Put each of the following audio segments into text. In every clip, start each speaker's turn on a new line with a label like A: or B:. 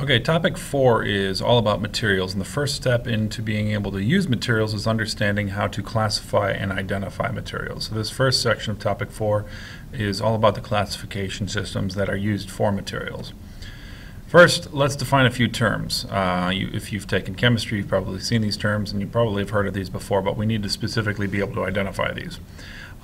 A: Okay, topic four is all about materials, and the first step into being able to use materials is understanding how to classify and identify materials. So this first section of topic four is all about the classification systems that are used for materials. First, let's define a few terms. Uh, you, if you've taken chemistry, you've probably seen these terms, and you probably have heard of these before, but we need to specifically be able to identify these.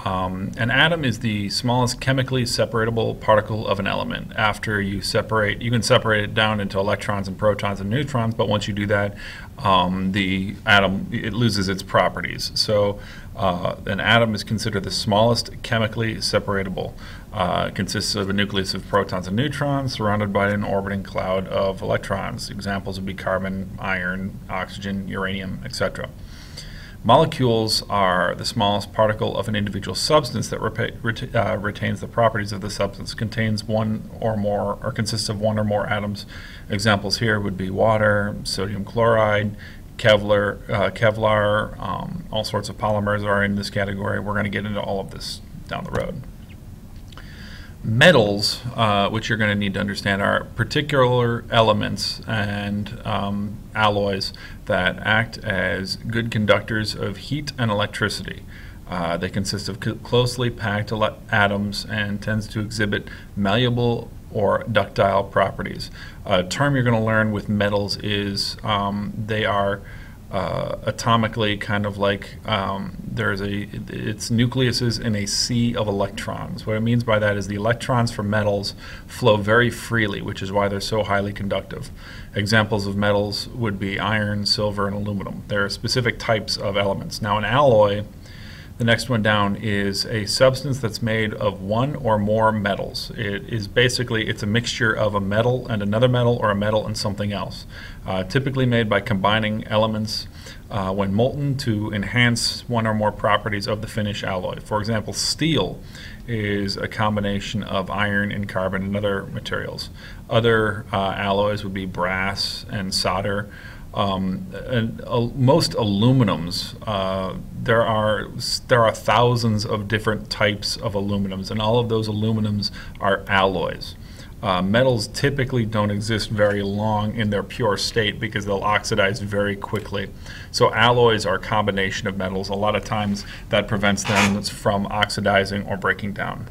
A: Um, an atom is the smallest chemically separable particle of an element. After you separate, you can separate it down into electrons and protons and neutrons, but once you do that, um, the atom, it loses its properties. So uh, an atom is considered the smallest chemically separable. Uh, consists of a nucleus of protons and neutrons surrounded by an orbiting cloud of electrons. Examples would be carbon, iron, oxygen, uranium, etc. Molecules are the smallest particle of an individual substance that uh, retains the properties of the substance, contains one or more, or consists of one or more atoms. Examples here would be water, sodium chloride, Kevlar, uh, Kevlar um, all sorts of polymers are in this category. We're going to get into all of this down the road. Metals, uh, which you're going to need to understand, are particular elements and um, alloys that act as good conductors of heat and electricity. Uh, they consist of closely packed atoms and tends to exhibit malleable or ductile properties. A term you're going to learn with metals is um, they are uh, atomically kind of like um, there's a its nucleus is in a sea of electrons. What it means by that is the electrons for metals flow very freely, which is why they're so highly conductive. Examples of metals would be iron, silver, and aluminum. There are specific types of elements. Now, an alloy the next one down is a substance that's made of one or more metals. It is basically, it's a mixture of a metal and another metal or a metal and something else. Uh, typically made by combining elements uh, when molten to enhance one or more properties of the finished alloy. For example, steel is a combination of iron and carbon and other materials. Other uh, alloys would be brass and solder. Um, and, uh, most aluminums, uh, there are there are thousands of different types of aluminums, and all of those aluminums are alloys. Uh, metals typically don't exist very long in their pure state because they'll oxidize very quickly. So alloys are a combination of metals. A lot of times that prevents them from oxidizing or breaking down.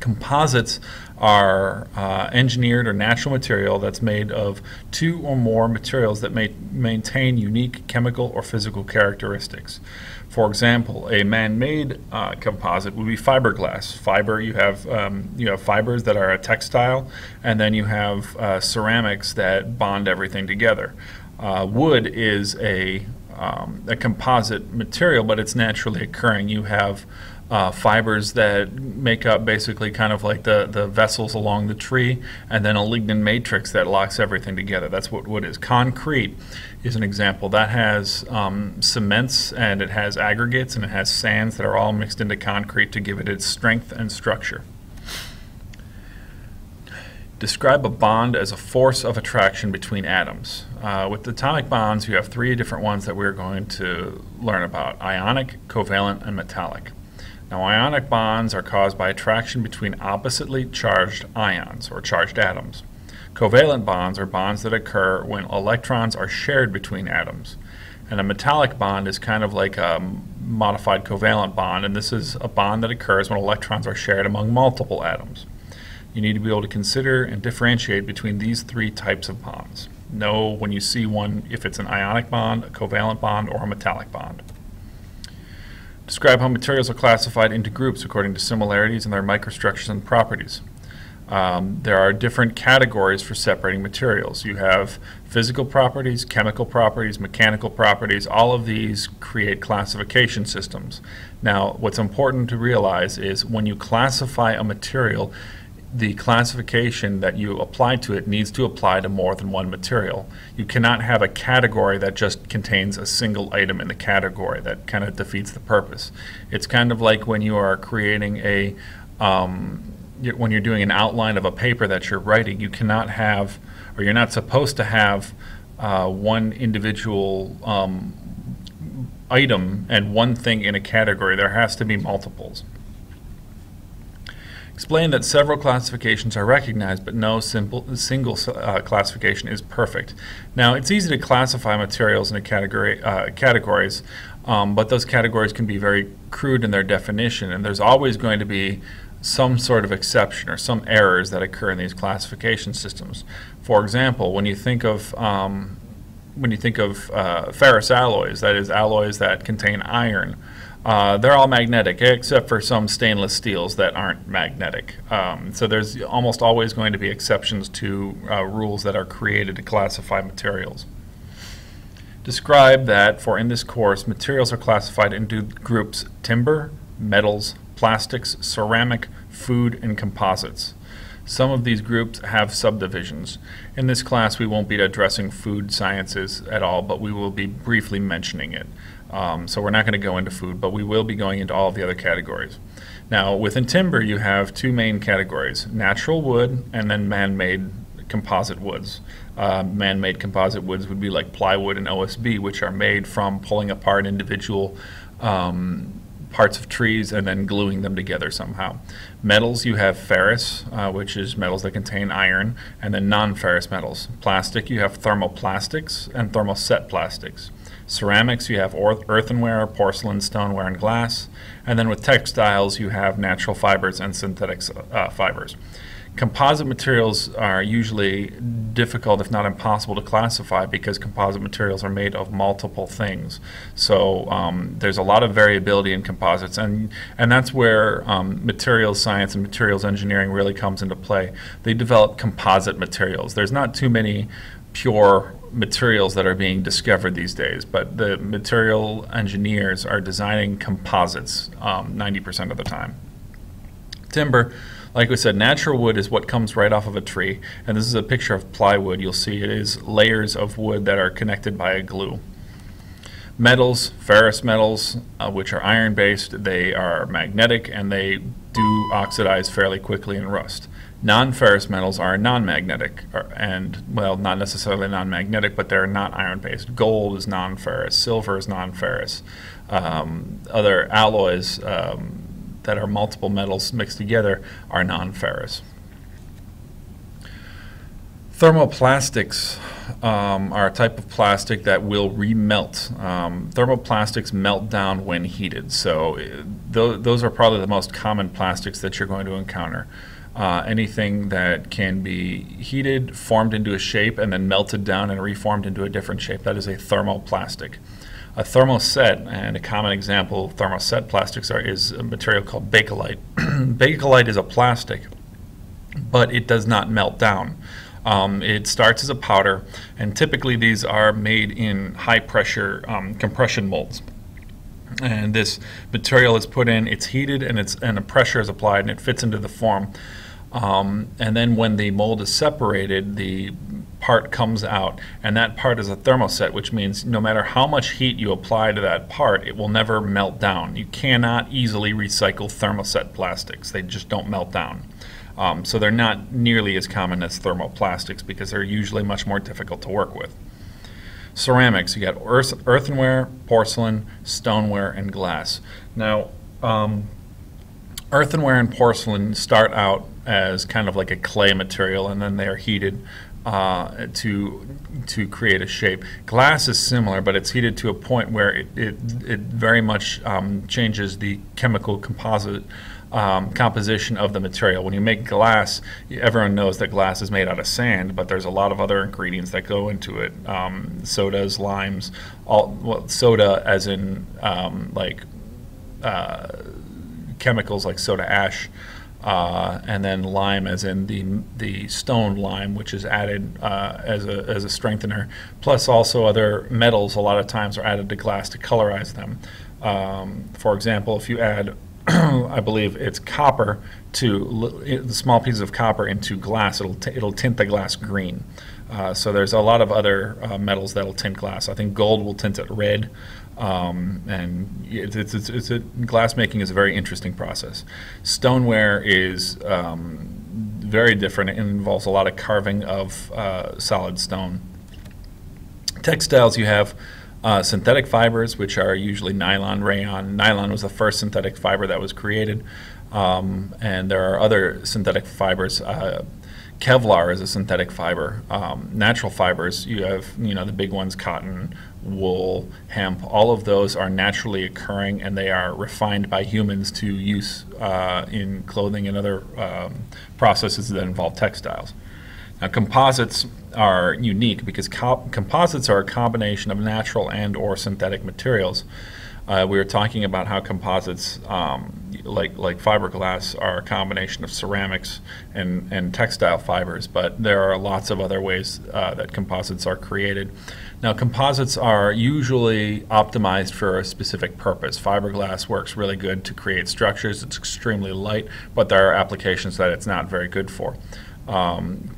A: Composites are uh, engineered or natural material that's made of two or more materials that may maintain unique chemical or physical characteristics. For example, a man-made uh, composite would be fiberglass. Fiber, you have um, you have fibers that are a textile, and then you have uh, ceramics that bond everything together. Uh, wood is a um, a composite material, but it's naturally occurring. You have uh, fibers that make up basically kind of like the, the vessels along the tree, and then a lignin matrix that locks everything together. That's what wood is. Concrete is an example. That has um, cements and it has aggregates and it has sands that are all mixed into concrete to give it its strength and structure. Describe a bond as a force of attraction between atoms. Uh, with atomic bonds, you have three different ones that we're going to learn about, ionic, covalent, and metallic. Now, ionic bonds are caused by attraction between oppositely charged ions, or charged atoms. Covalent bonds are bonds that occur when electrons are shared between atoms. And a metallic bond is kind of like a modified covalent bond, and this is a bond that occurs when electrons are shared among multiple atoms. You need to be able to consider and differentiate between these three types of bonds. Know when you see one if it's an ionic bond, a covalent bond, or a metallic bond. Describe how materials are classified into groups according to similarities in their microstructures and properties. Um, there are different categories for separating materials. You have physical properties, chemical properties, mechanical properties. All of these create classification systems. Now, what's important to realize is when you classify a material, the classification that you apply to it needs to apply to more than one material. You cannot have a category that just contains a single item in the category. That kind of defeats the purpose. It's kind of like when you are creating a, um, when you're doing an outline of a paper that you're writing, you cannot have, or you're not supposed to have uh, one individual um, item and one thing in a category. There has to be multiples. Explain that several classifications are recognized, but no simple, single uh, classification is perfect. Now, it's easy to classify materials into category, uh, categories, um, but those categories can be very crude in their definition, and there's always going to be some sort of exception or some errors that occur in these classification systems. For example, when you think of um, when you think of uh, ferrous alloys, that is alloys that contain iron, uh, they're all magnetic except for some stainless steels that aren't magnetic. Um, so there's almost always going to be exceptions to uh, rules that are created to classify materials. Describe that for in this course, materials are classified into groups timber, metals, plastics, ceramic, food, and composites. Some of these groups have subdivisions. In this class, we won't be addressing food sciences at all, but we will be briefly mentioning it. Um, so we're not going to go into food, but we will be going into all of the other categories. Now, within timber, you have two main categories, natural wood and then man-made composite woods. Uh, man-made composite woods would be like plywood and OSB, which are made from pulling apart individual um, parts of trees and then gluing them together somehow. Metals, you have ferrous, uh, which is metals that contain iron, and then non-ferrous metals. Plastic, you have thermoplastics and thermoset plastics. Ceramics, you have earthenware, porcelain, stoneware, and glass. And then with textiles, you have natural fibers and synthetic uh, fibers. Composite materials are usually difficult, if not impossible, to classify because composite materials are made of multiple things. So um, there's a lot of variability in composites, and and that's where um, materials science and materials engineering really comes into play. They develop composite materials. There's not too many pure materials that are being discovered these days, but the material engineers are designing composites 90% um, of the time. Timber like we said, natural wood is what comes right off of a tree. And this is a picture of plywood. You'll see it is layers of wood that are connected by a glue. Metals, ferrous metals, uh, which are iron-based, they are magnetic and they do oxidize fairly quickly and rust. Non-ferrous metals are non-magnetic, and well, not necessarily non-magnetic, but they're not iron-based. Gold is non-ferrous, silver is non-ferrous. Um, other alloys, um, that are multiple metals mixed together are non-ferrous. Thermoplastics um, are a type of plastic that will remelt. Um, thermoplastics melt down when heated, so uh, th those are probably the most common plastics that you're going to encounter. Uh, anything that can be heated, formed into a shape, and then melted down and reformed into a different shape, that is a thermoplastic. A thermoset, and a common example of thermoset plastics are, is a material called Bakelite. Bakelite is a plastic, but it does not melt down. Um, it starts as a powder, and typically these are made in high pressure um, compression molds. And this material is put in, it's heated, and, it's, and a pressure is applied, and it fits into the form. Um, and then when the mold is separated, the part comes out, and that part is a thermoset, which means no matter how much heat you apply to that part, it will never melt down. You cannot easily recycle thermoset plastics. They just don't melt down. Um, so they're not nearly as common as thermoplastics because they're usually much more difficult to work with. Ceramics, you got earth, earthenware, porcelain, stoneware, and glass. Now, um, earthenware and porcelain start out as kind of like a clay material and then they are heated uh, to to create a shape. Glass is similar, but it's heated to a point where it, it, it very much um, changes the chemical composite um, composition of the material. When you make glass, everyone knows that glass is made out of sand, but there's a lot of other ingredients that go into it. Um, sodas, limes, all well, soda as in um, like uh, chemicals like soda ash uh, and then lime as in the the stone lime, which is added uh, as a as a strengthener. Plus, also other metals a lot of times are added to glass to colorize them. Um, for example, if you add, I believe it's copper to the small pieces of copper into glass, it'll it'll tint the glass green. Uh, so there's a lot of other uh, metals that'll tint glass. I think gold will tint it red. Um, and it's, it's, it's, it's, a, glass making is a very interesting process. Stoneware is um, very different. It involves a lot of carving of uh, solid stone. Textiles, you have uh, synthetic fibers, which are usually nylon, rayon. Nylon was the first synthetic fiber that was created. Um, and there are other synthetic fibers. Uh, Kevlar is a synthetic fiber. Um, natural fibers, you have, you know, the big ones, cotton, wool, hemp, all of those are naturally occurring and they are refined by humans to use uh, in clothing and other um, processes that involve textiles. Now, composites are unique because co composites are a combination of natural and or synthetic materials. Uh, we were talking about how composites, um, like like fiberglass, are a combination of ceramics and, and textile fibers, but there are lots of other ways uh, that composites are created. Now, composites are usually optimized for a specific purpose. Fiberglass works really good to create structures. It's extremely light, but there are applications that it's not very good for. Um,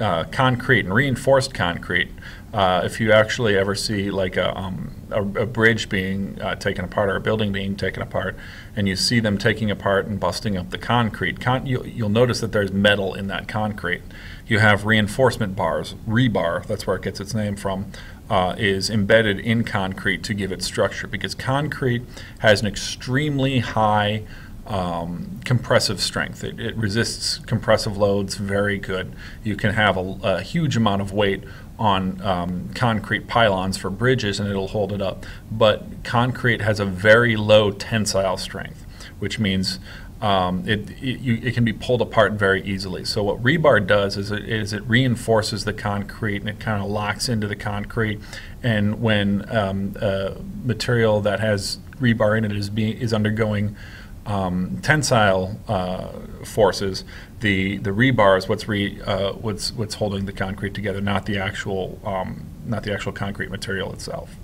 A: uh, concrete and reinforced concrete. Uh, if you actually ever see like a, um, a, a, bridge being uh, taken apart or a building being taken apart, and you see them taking apart and busting up the concrete, con you, you'll notice that there's metal in that concrete. You have reinforcement bars, rebar, that's where it gets its name from, uh, is embedded in concrete to give it structure because concrete has an extremely high um, compressive strength. It, it, resists compressive loads very good. You can have a, a huge amount of weight on um, concrete pylons for bridges and it'll hold it up. But concrete has a very low tensile strength, which means um, it, it, you, it, can be pulled apart very easily. So what rebar does is it, is it reinforces the concrete and it kind of locks into the concrete. And when um, material that has rebar in it is being is undergoing um, tensile uh, forces, the the rebar is what's re uh, what's what's holding the concrete together, not the actual um, not the actual concrete material itself.